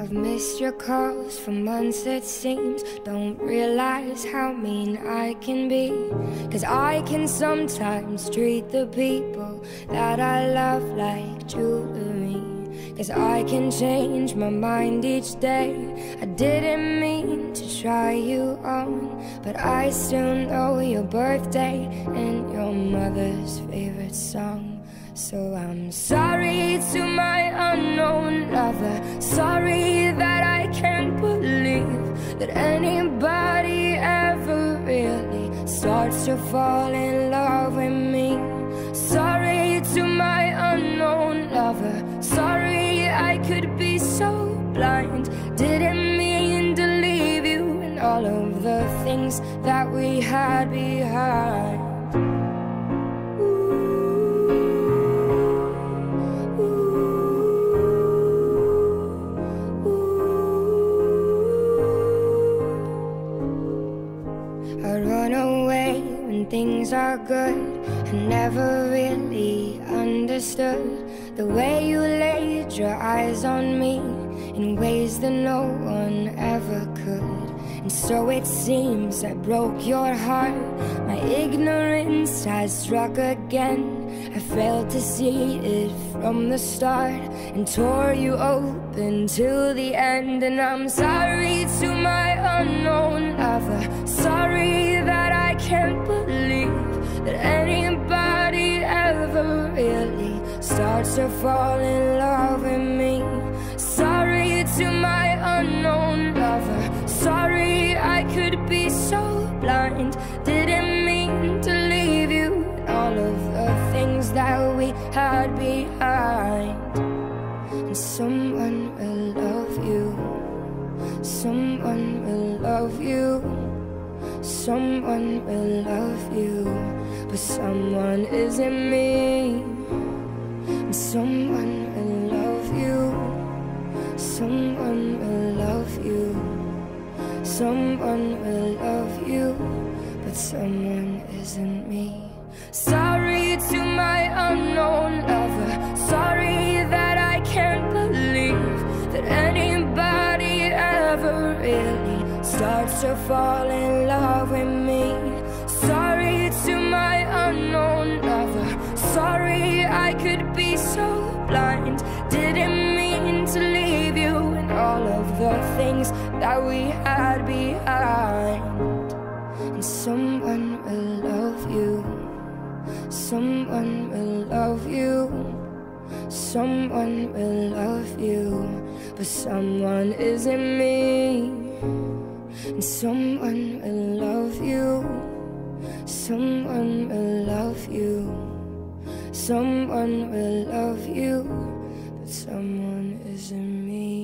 I've missed your calls for months, it seems. Don't realize how mean I can be. Cause I can sometimes treat the people that I love like jewelry. Cause I can change my mind each day. I didn't mean to try you on, but I still know your birthday and your mother's favorite song. So I'm sorry to my unknown lover. Sorry that I can't believe that anybody ever really starts to fall in love blind. Didn't mean to leave you and all of the things that we had behind. I run away when things are good. I never really understood the way you laid your eyes on me in ways that no one ever could. And so it seems I broke your heart. My ignorance has struck again. I failed to see it from the start and tore you open till the end. And I'm sorry to my unknown lover. Sorry that I can't believe that anybody ever really starts to fall in love with me. Sorry to my unknown lover. Sorry I could be so blind. Didn't mean to leave you and all of the things that we had behind. And someone will love you. Someone will love you. Someone will love you. But someone isn't me. And someone will love you. Someone will love you. Someone will love you. But someone isn't me. Sorry to my unknown lover. Sorry that I can't believe that anybody ever really starts to fall in love with me. Sorry to my unknown lover. Sorry I could be so blind. Didn't mean to leave you and all of the things that we had behind. And someone will love you. Someone will love you. Someone will love you. But someone isn't me. And someone will love you. Someone will love you. Someone will love you. But someone isn't me.